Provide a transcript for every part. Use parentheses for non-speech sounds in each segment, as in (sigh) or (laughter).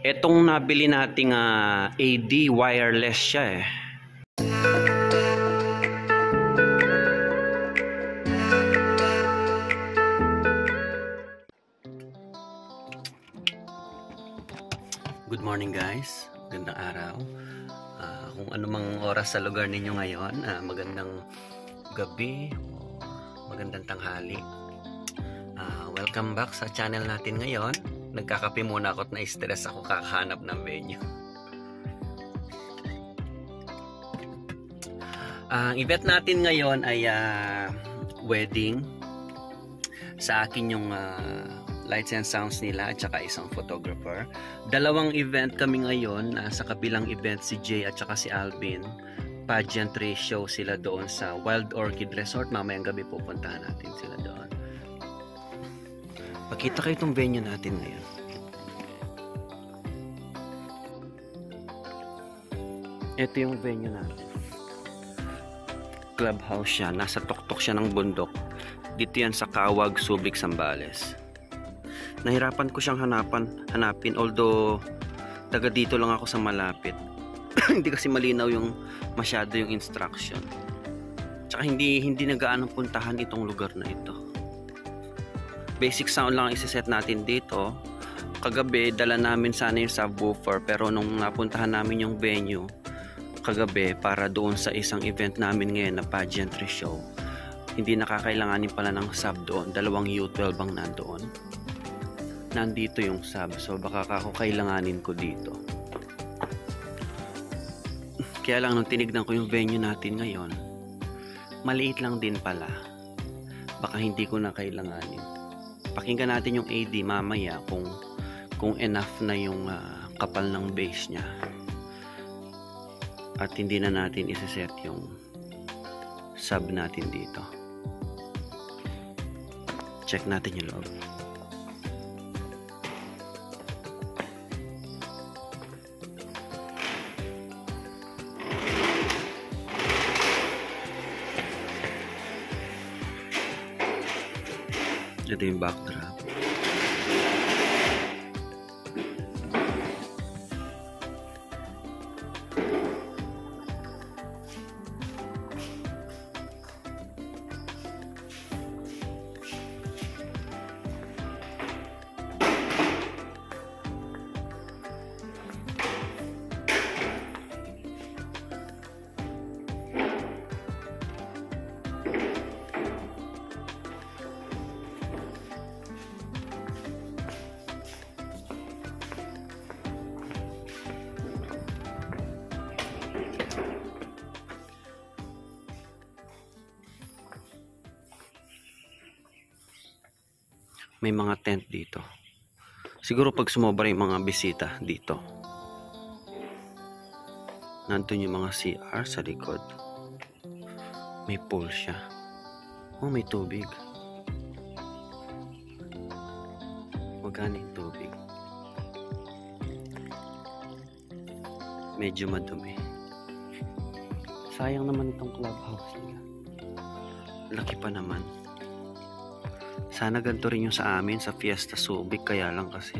Etong nabili nating ah, AD wireless siya eh. Good morning guys. Gandang araw. Ah, kung anumang oras sa lugar ninyo ngayon, ah, magandang gabi magandang tanghali. Ah, welcome back sa channel natin ngayon. Nagkakape muna ako at na-stress ako kakahanap ng venue. (laughs) Ang event natin ngayon ay ah, wedding. Sa akin yung ah, lights and sounds nila at saka isang photographer. Dalawang event kami ngayon. Nasa kabilang event si Jay at saka si Alvin. Pageantry show sila doon sa Wild Orchid Resort. Mamayang gabi pupuntahan natin sila doon. Pakita kayo itong venue natin ngayon. Ito yung venue natin. Clubhouse siya. Nasa tuktok siya ng bundok. Dito yan sa Kawag, Subic, Sambales. Nahirapan ko siyang hanapan, hanapin. Although, taga dito lang ako sa malapit. (clears throat) hindi kasi malinaw yung masyado yung instruction. Tsaka hindi, hindi nagaano puntahan itong lugar na ito. Basic sound lang ang isiset natin dito. Kagabi, dala namin sana yung subwoofer. Pero nung napuntahan namin yung venue, kagabi para doon sa isang event namin ngayon na pageantry show hindi nakakailanganin pala ng sub doon dalawang U12 ang nandoon nandito yung sub so baka ako kailanganin ko dito kaya lang nung tinignan ko yung venue natin ngayon maliit lang din pala baka hindi ko na kailanganin pakinggan natin yung AD mamaya kung kung enough na yung ah, kapal ng base niya. At hindi na natin isiset yung sub natin dito. Check natin yung loob ito yung may mga tent dito. Siguro pag sumobra yung mga bisita dito. Nandun yung mga CR sa likod. May pool siya. Oh, may tubig. Yung tubig. Medyo madumi. Sayang naman itong clubhouse nila. Laki pa naman. Sana ganito rin yung sa amin sa Fiesta Subic kaya lang kasi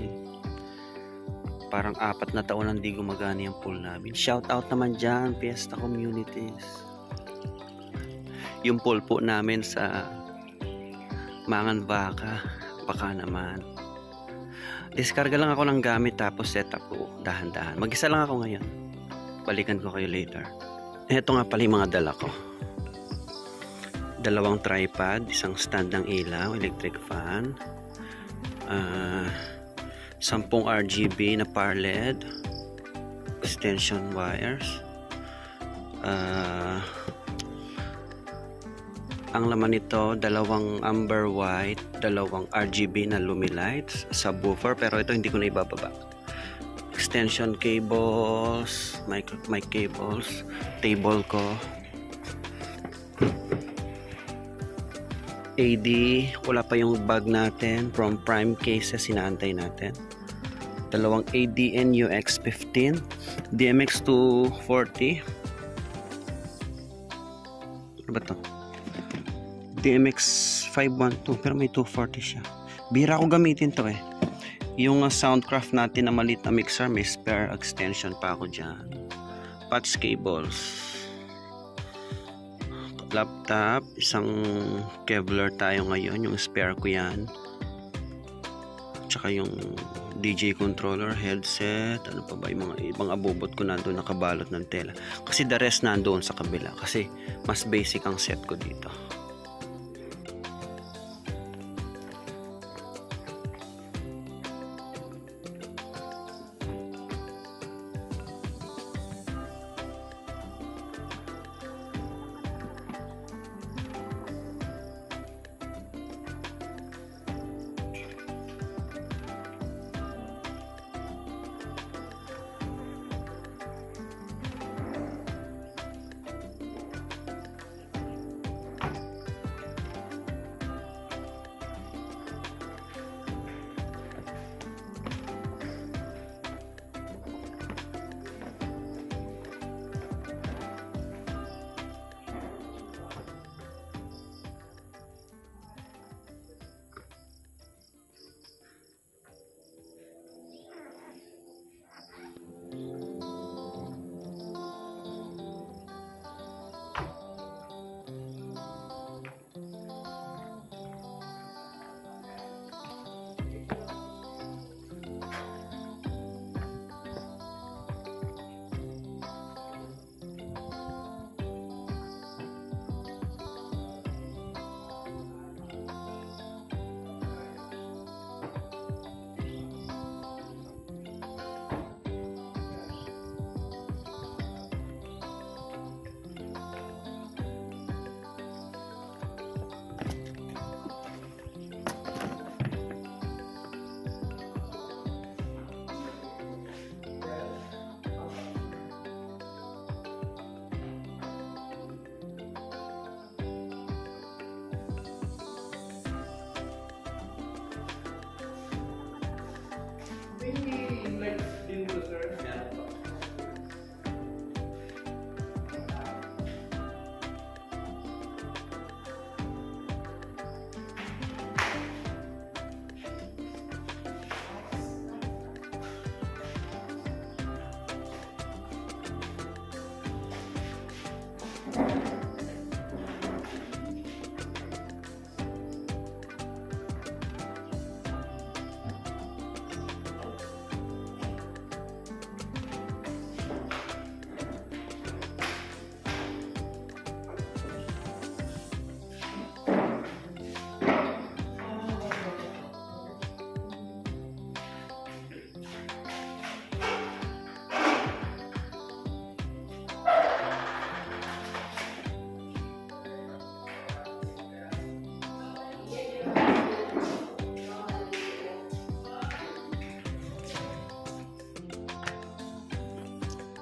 parang apat na taon nang di gumagana yung pool namin. Shout out naman dyan, Fiesta Communities. Yung pool po namin sa Mangan Baka, baka naman. Diskarga lang ako ng gamit tapos set up ko dahan-dahan. Mag-isa lang ako ngayon. Balikan ko kayo later. Ito nga pala yung mga dala ko dalawang tripod, isang stand ng ilaw, electric fan, uh, sampung RGB na power LED, extension wires, uh, ang laman nito, dalawang amber white, dalawang RGB na lumilights, subwoofer, pero ito hindi ko na ibababa. Extension cables, mic, mic cables, table ko, AD, wala pa yung bag natin from Prime Cases, sinaantay natin. Dalawang ADN UX15, DMX 240. Ano ba to? DMX 512, pero may 240 siya. Bira ko gamitin to eh. Yung uh, Soundcraft natin na maliit na mixer, may spare extension pa ako dyan. Patch cables. Laptop, isang Kevlar tayo ngayon, yung spare ko yan. Tsaka yung DJ controller, headset, ano pa ba yung mga ibang abubot ko nandun nakabalot ng tela. Kasi the rest nandoon sa kabila. Kasi mas basic ang set ko dito.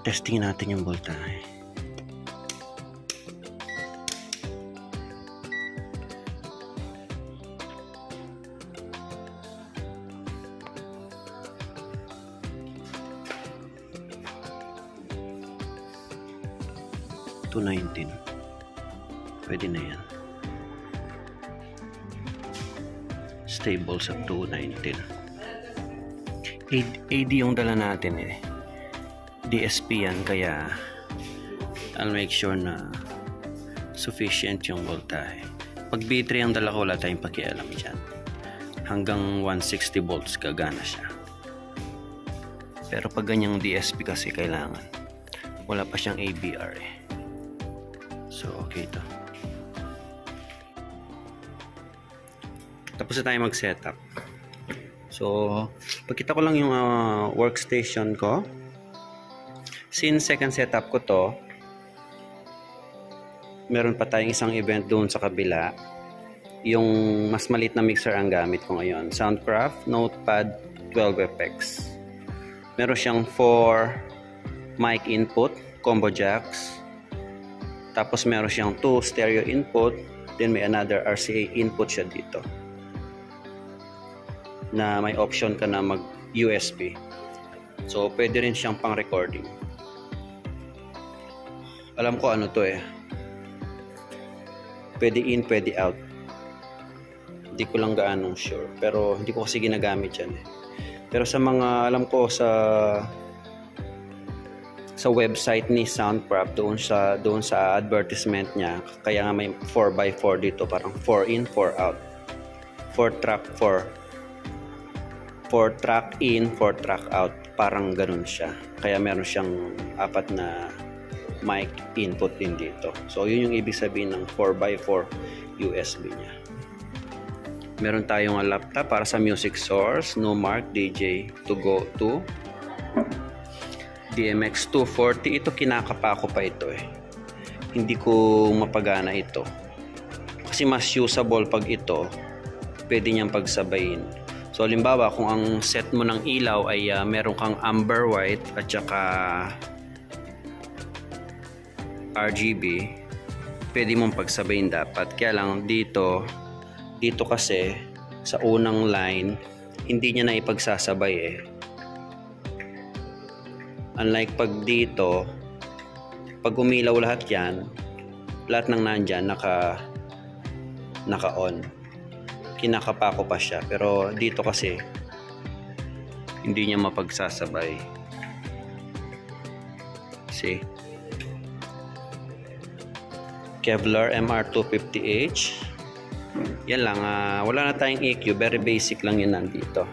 Testing natin yung voltahe. Two nineteen. Pwede na yan. Stable sa 219. AD yung dala natin eh. DSP yan kaya I'll make sure na sufficient yung voltahe. Pag B3 ang dala ko wala tayong pakialam dyan. Hanggang 160 volts gagana siya. Pero pag ganyang DSP kasi kailangan wala pa siyang ABR eh. So okay to. Tapos na tayo mag-setup. So, pagkita ko lang yung uh, workstation ko. Since second setup ko to, meron pa tayong isang event doon sa kabila. Yung mas maliit na mixer ang gamit ko ngayon. Soundcraft Notepad 12FX. Meron siyang 4 mic input, combo jacks. Tapos meron siyang 2 stereo input. Then may another RCA input siya dito. Na may option ka na mag USB. So, pwede rin siyang pang recording. Alam ko ano to eh. Pwede in, pwede out. Hindi ko lang gaano sure. Pero hindi ko kasi ginagamit yan eh. Pero sa mga alam ko sa sa website ni Soundcraft doon sa doon sa advertisement niya kaya nga may 4x4 dito parang 4 in 4 out 4 track 4 4 track in 4 track out parang ganun siya kaya meron siyang apat na mic input din dito. So yun yung ibig sabihin ng 4x4 USB niya. Meron tayong laptop para sa music source. Numark DJ to go to. DMX 240 ito kinakapa ko pa ito eh. Hindi ko mapagana ito. Kasi mas usable pag ito pwede niyang pagsabayin. So halimbawa kung ang set mo ng ilaw ay uh, meron kang amber white at saka RGB pwede mong pagsabayin dapat. Kaya lang dito dito kasi sa unang line hindi niya na ipagsasabay eh. Unlike pag dito pag umilaw lahat yan lahat ng nandyan naka naka on kinakapa ko pa siya. Pero dito kasi hindi niya mapagsasabay. See Kevlar MR250H yan lang, uh, wala na tayong EQ, very basic lang yun nandito.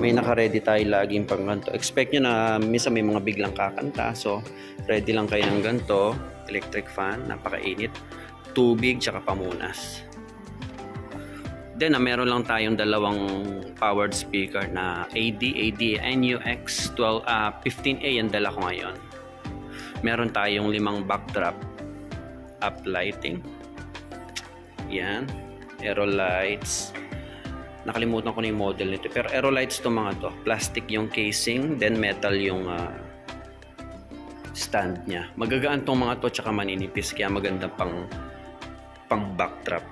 May naka-ready tayo laging pang ganito. Expect nyo na minsan may mga biglang kakanta, so ready lang kayo ng ganito. Electric fan, napakainit. Tubig, tsaka pamunas. Then, uh, meron lang tayong dalawang powered speaker na AD, AD, NUX 12, uh, 15A ang dala ko ngayon. Meron tayong limang backdrop up lighting yan. Aerolites. Nakalimutan ko na yung model nito. Pero aerolites to mga to. Plastic yung casing, then metal yung uh, stand niya. Magagaan tong mga to tsaka maninipis kaya maganda pang pang backdrop.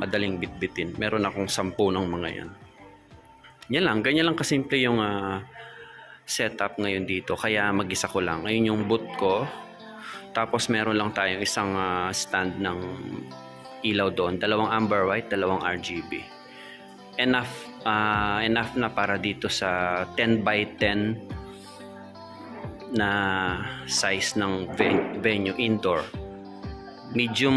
Madaling bitbitin. Meron akong sampu ng mga yan. Yan lang. Ganyan lang kasimple yung uh, setup ngayon dito. Kaya mag-isa ko lang. Ngayon yung boot ko. Tapos meron lang tayong isang uh, stand ng ilaw doon. Dalawang amber white, dalawang RGB. Enough, uh, enough na para dito sa 10 by 10 na size ng venue indoor. Medium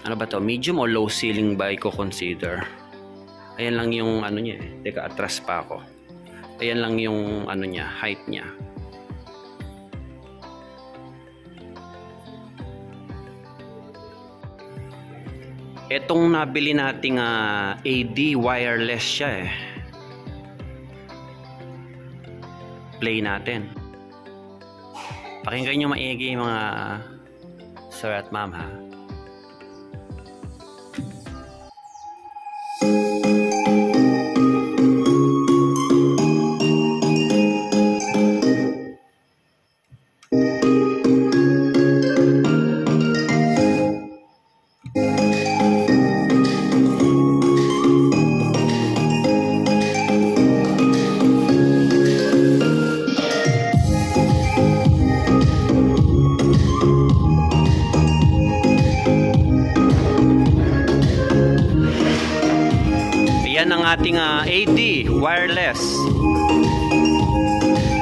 ano ba to? Medium o low ceiling ba ko consider? Ayan lang yung ano niya eh. Teka, atras pa ako. Ayan lang yung ano niya, height niya. Etong nabili nating uh, ah, AD wireless siya eh. Play natin. Pakinggan nyo maigi mga sir at ma'am ha. Ating uh, ah, AD wireless.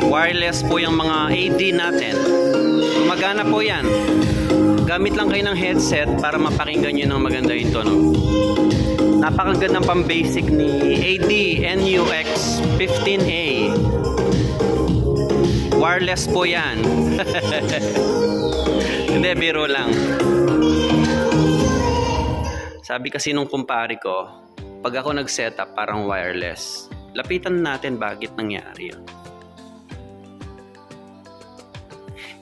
Wireless po yung mga AD natin. Gumagana po yan. Gamit lang kayo ng headset para mapakinggan nyo ng maganda yung tono. Napakagandang pang basic ni AD NUX 15A wireless po yan. (laughs) Hindi biro lang. Sabi kasi nung kumpare ko pag ako nag-setup parang wireless, lapitan natin bakit nangyari yun.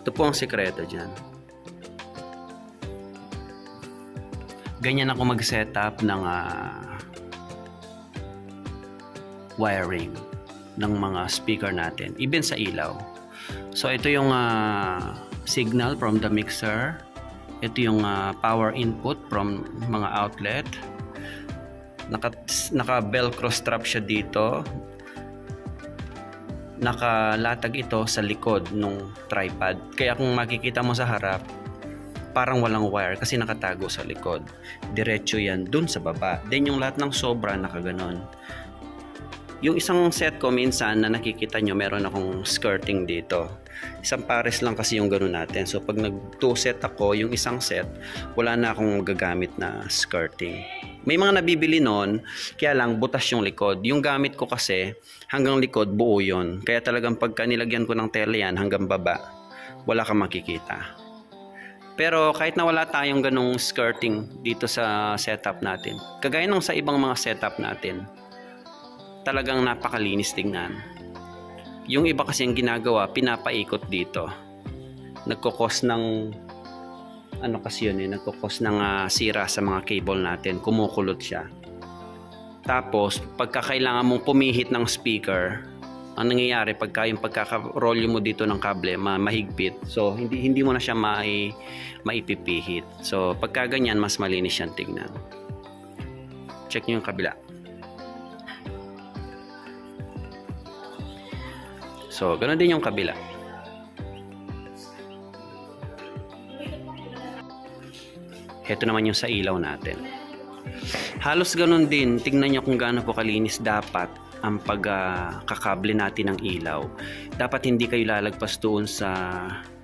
Ito po ang sekreto dyan. Ganyan ako mag-setup ng uh, wiring ng mga speaker natin, even sa ilaw. So ito yung uh, signal from the mixer. Ito yung uh, power input from mga outlet naka, naka velcro strap siya dito. Nakalatag ito sa likod ng tripod. Kaya kung makikita mo sa harap parang walang wire kasi nakatago sa likod. Diretso yan dun sa baba. Then yung lahat ng sobra nakaganon Yung isang set ko minsan na nakikita nyo, meron akong skirting dito. Isang pares lang kasi yung ganun natin. So pag nag two set ako, yung isang set, wala na akong gagamit na skirting. May mga nabibili noon, kaya lang butas yung likod. Yung gamit ko kasi, hanggang likod buo yon. Kaya talagang pagka nilagyan ko ng tela yan hanggang baba, wala kang makikita. Pero kahit na wala tayong ganong skirting dito sa setup natin, kagaya ng sa ibang mga setup natin, talagang napakalinis tingnan. Yung iba kasi ang ginagawa, pinapaikot dito. Nagkukos ng ano kasi yun eh, nagkukos ng uh, sira sa mga cable natin, kumukulot siya. Tapos, pagka kailangan mong pumihit ng speaker, ang nangyayari pagka yung pagkaka-roll mo dito ng kable ma mahigpit so hindi hindi mo na siya mai maipipihit so pagka ganyan mas malinis siyang tingnan check niyo yung kabila so ganoon din yung kabila Ito naman yung sa ilaw natin. Halos ganun din. Tingnan nyo kung gaano po kalinis dapat ang pagkakable uh, natin ng ilaw, dapat hindi kayo lalagpas doon sa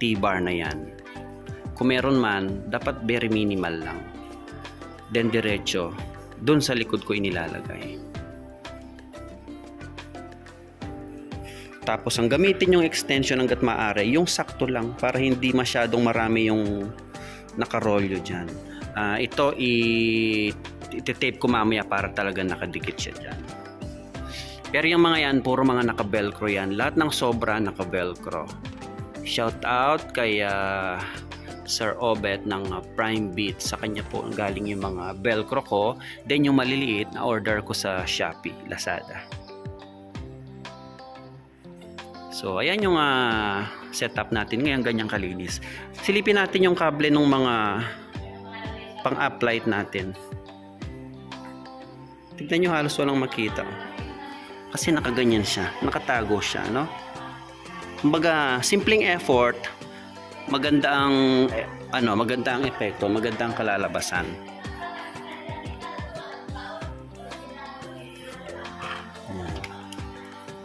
T-bar na yan. Kung meron man, dapat very minimal lang. Then diretso, doon sa likod ko inilalagay. Tapos ang gamitin yung extension hanggat maaari, yung sakto lang para hindi masyadong marami yung nakarolyo dyan. Uh, ito i tape ko mamaya para talaga nakadikit siya dyan. Pero yung mga yan, puro mga naka-velcro yan. Lahat ng sobra naka-velcro. Shout out kay uh, Sir Obet ng uh, Prime Beat. Sa kanya po galing yung mga velcro ko. Then yung maliliit na order ko sa Shopee, Lazada. So, ayan yung uh, setup natin ngayon, ganyang kalinis. Silipin natin yung kable ng mga pang-uplight natin. Tignan nyo halos walang makita kasi nakaganyan siya nakatago siya no kumbaga simpleng effort maganda ang eh, ano maganda ang epekto maganda ang kalalabasan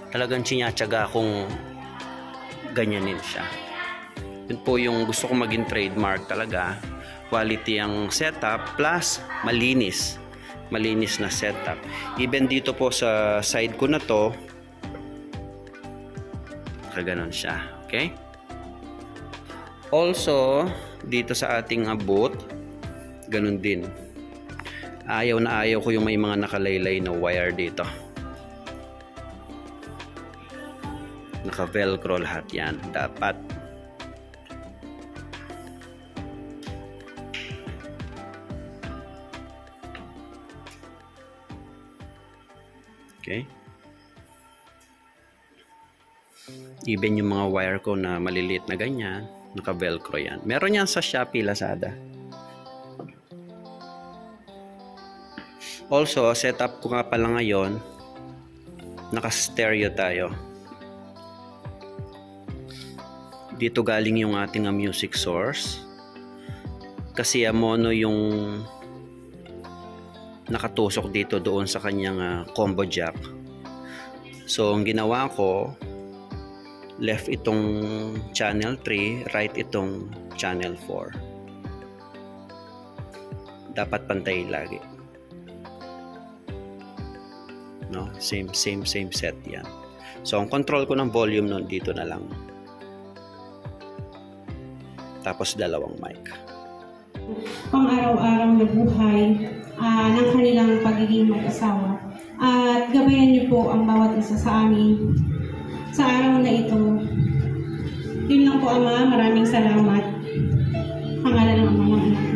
talagang tsinatsaga kung ganyanin siya. Yun po yung gusto kong maging trademark talaga. Quality ang setup plus malinis. Malinis na setup. Even dito po sa side ko na to kaganon siya okay? Also dito sa ating boot ganun din. Ayaw na ayaw ko yung may mga nakalaylay na wire dito naka velcro lahat yan dapat Okay? Even yung mga wire ko na maliliit na ganyan, naka-velcro yan. Meron yan sa Shopee, Lazada. Also, setup ko nga pala ngayon, naka-stereo tayo. Dito galing yung ating music source. Kasi mono yung nakatusok dito doon sa kanyang uh, combo jack. So ang ginawa ko left itong channel 3 right itong channel 4 dapat pantay lagi. No? Same same same set yan. So ang control ko ng volume nun dito na lang tapos dalawang mic pang araw-araw na buhay uh, ng kanilang pagiging mag-asawa. At gabayan niyo po ang bawat isa sa amin sa araw na ito. Yun lang po, Ama. Maraming salamat. Pangalan ng Ama ng Anak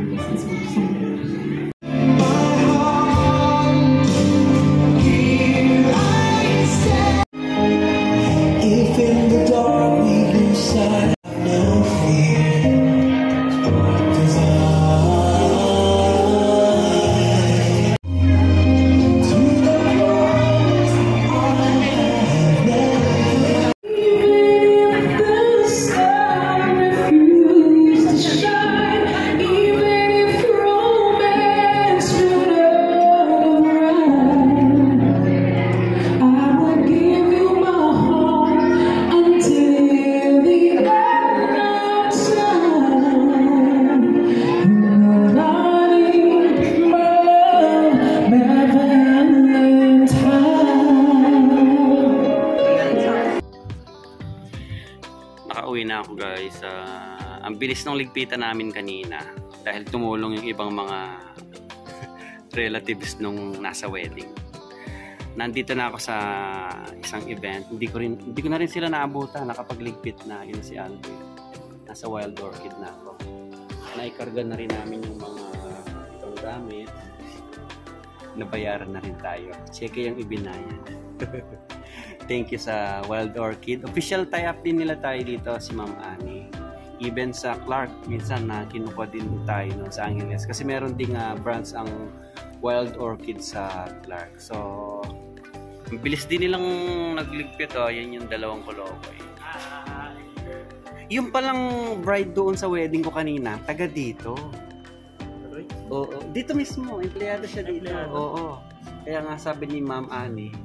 ang bilis ng ligpitan namin kanina dahil tumulong yung ibang mga (laughs) relatives nung nasa wedding. Nandito na ako sa isang event. Hindi ko rin hindi ko na rin sila naabutan nakapagligpit na yun si Alvin. Nasa Wild Orchid na ako. Naikarga na rin namin yung mga itong gamit. Nabayaran na rin tayo. Cheque yung ibinayad. (laughs) Thank you sa Wild Orchid. Official tie-up din nila tayo dito si Ma'am Annie. Even sa Clark, minsan na kinuha din tayo no, sa Angeles. Kasi meron ding ah, branch ang Wild Orchid sa Clark. So, bilis din nilang nagligpit. Oh. Yan yung dalawang kolokoy. Yung palang bride doon sa wedding ko kanina, taga dito. Oo, dito mismo, empleyado siya dito. Oo. Kaya nga sabi ni Ma'am Annie,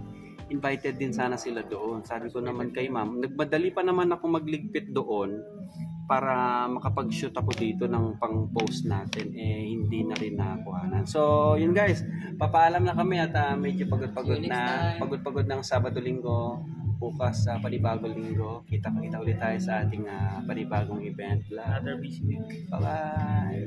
invited din sana sila doon. Sabi ko naman kay Ma'am, nagmadali pa naman ako magligpit doon para makapag-shoot ako dito ng pang-post natin eh hindi na rin nakuhanan. So, yun guys, papaalam na kami at ah, medyo pagod-pagod na, pagod-pagod ng Sabado-Linggo bukas sa panibagong linggo. Kita-kita ulit tayo sa ating ah, panibagong event. Another busy week. Bye-bye!